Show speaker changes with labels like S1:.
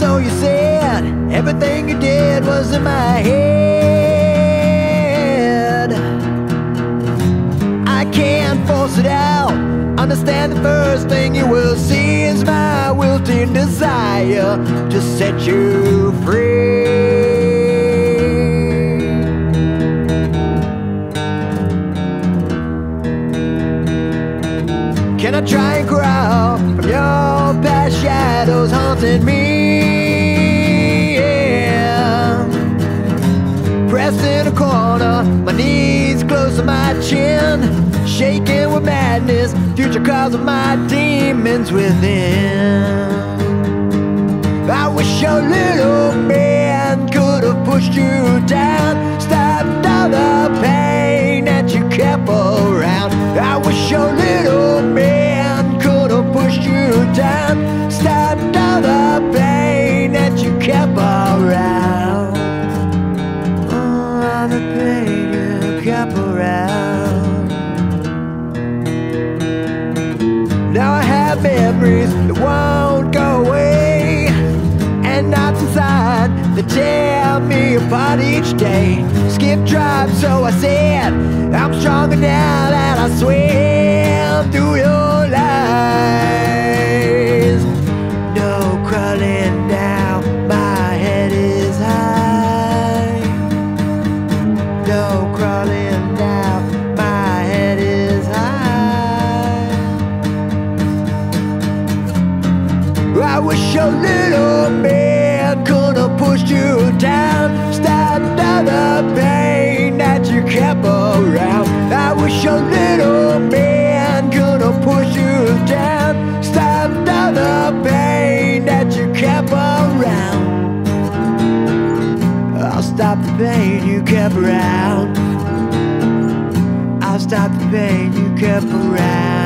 S1: so you said everything you did was in my head. I can't force it out. Understand the first thing you will see is my wilting desire to set you free. Can I try and growl haunting me? Yeah. Pressed in a corner, my knees close to my chin, shaking with madness, future cause of my demons within. I wish your little man could have pushed you down, stopped all the Now I have memories that won't go away, and nights inside that tear me apart each day. Skip drive, so I said, I'm stronger now that wish your little man could have pushed you down, stopped all the pain that you kept around. I wish your little man could have pushed you down, stopped all the pain that you kept around. I'll stop the pain you kept around. I'll stop the pain you kept around.